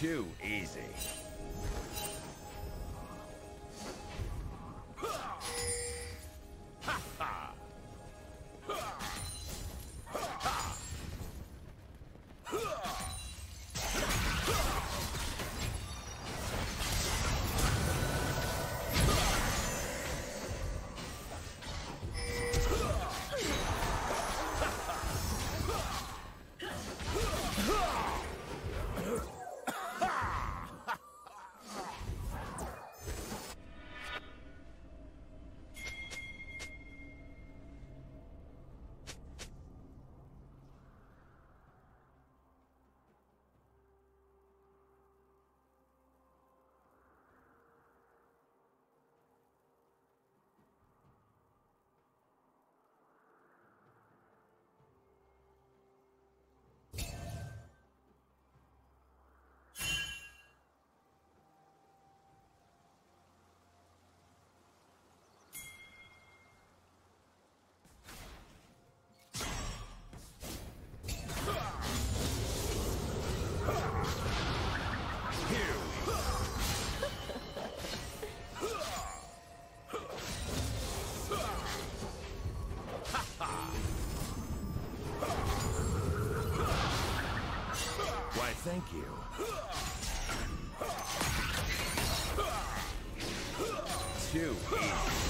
Too easy. Too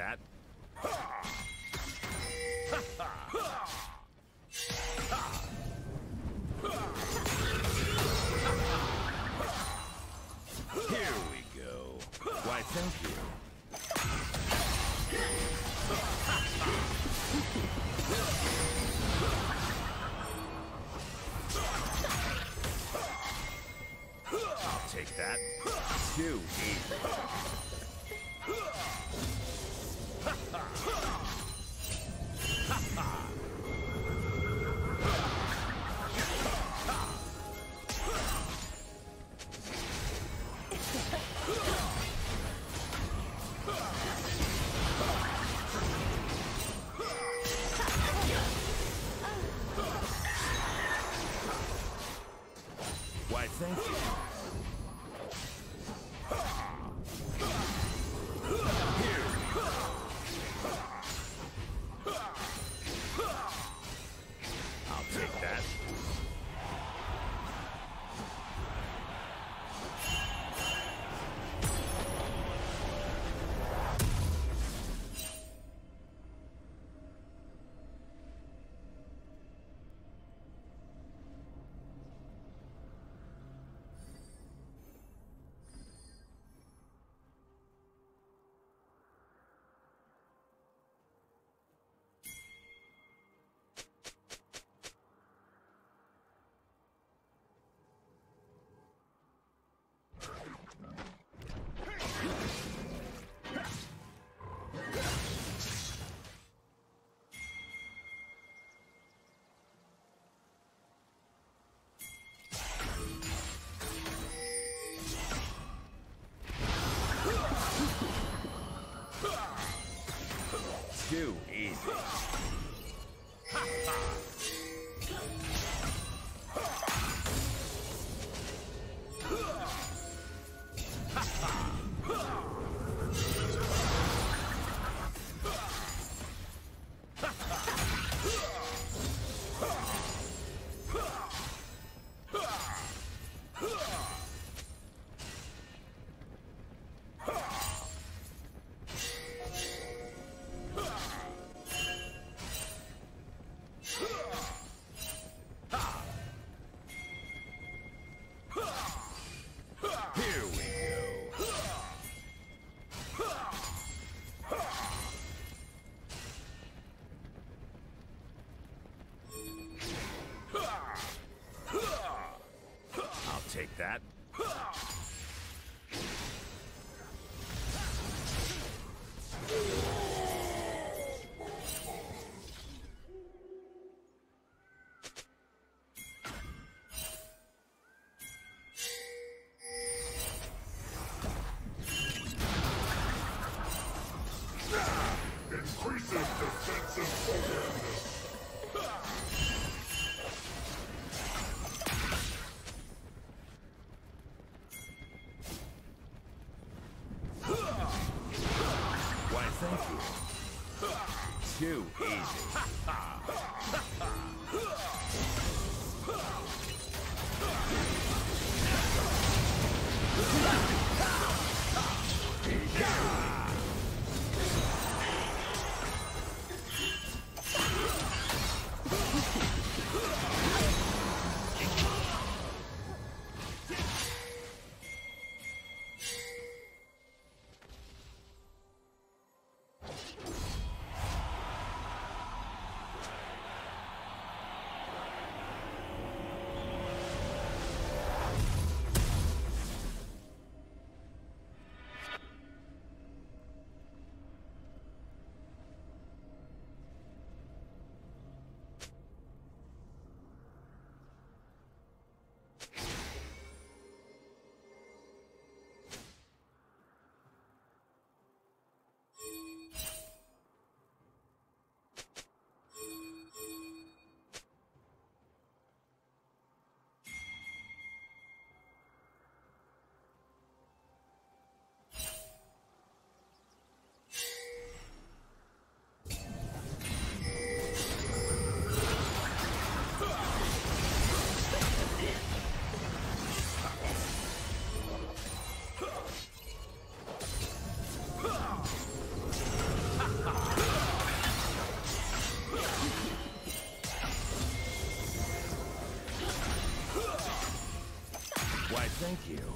that.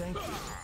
thank you.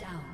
down.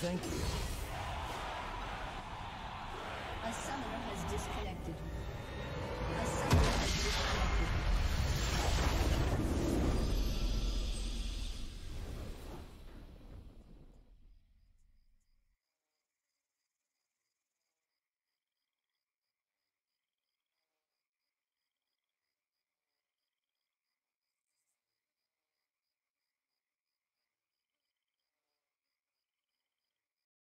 Thank you. A summoner has disconnected.